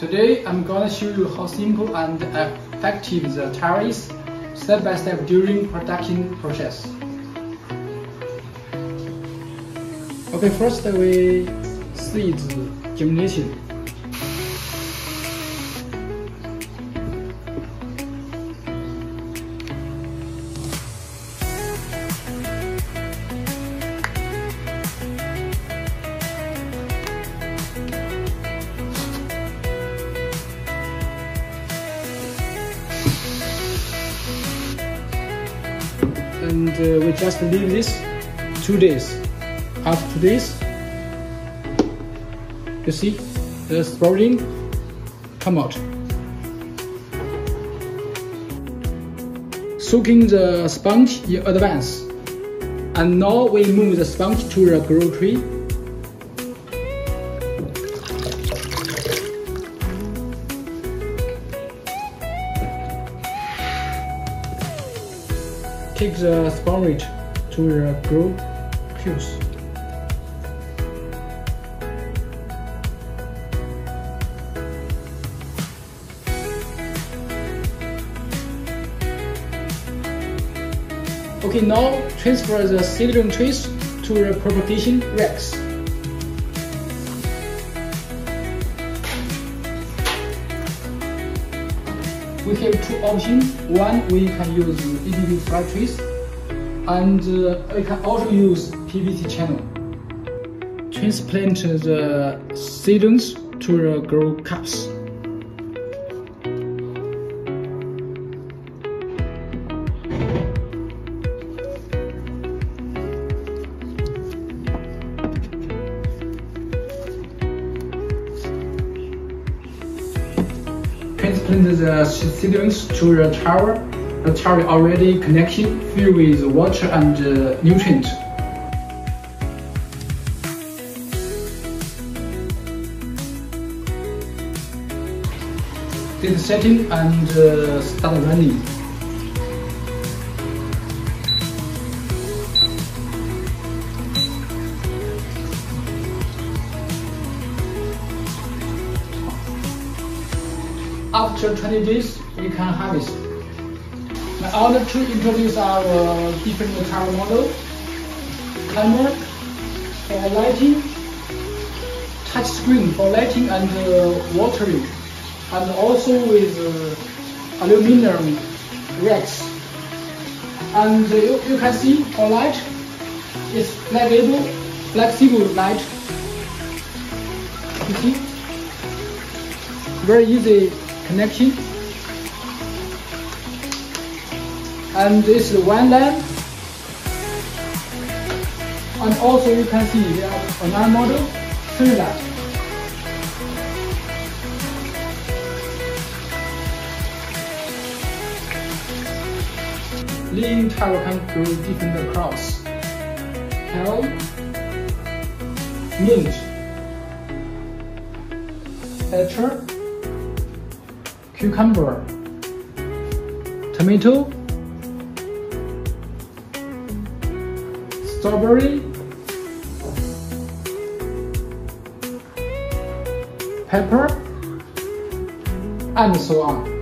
Today I'm gonna show you how simple and effective the tire is step by step during production process. Okay, first we see the germination. And uh, we just leave this two days. After this, you see the sprouting come out. Soaking the sponge in advance. And now we move the sponge to the grow tray. Take the sponge to the grow cubes. Okay, now transfer the seedling trays to the propagation racks. We have two options. One, we can use EDB flat trays, and uh, we can also use PVC channel. Transplant the seedlings to the grow cups. Transplant the seedlings to the tower. The tower already connection filled with water and uh. Did setting and uh, start running. After 20 days, we can harvest. Now, order to introduce our different tower model, camera for lighting, touch screen for lighting and uh, watering, and also with uh, aluminum racks. And uh, you, you can see for light, it's flexible, flexible light. You see? Very easy connection. And this is one lamp. And also you can see there are another model, three lamps. Lyine tower can grow different crops. Kale, mint, pepper, cucumber, tomato, strawberry, pepper, and so on.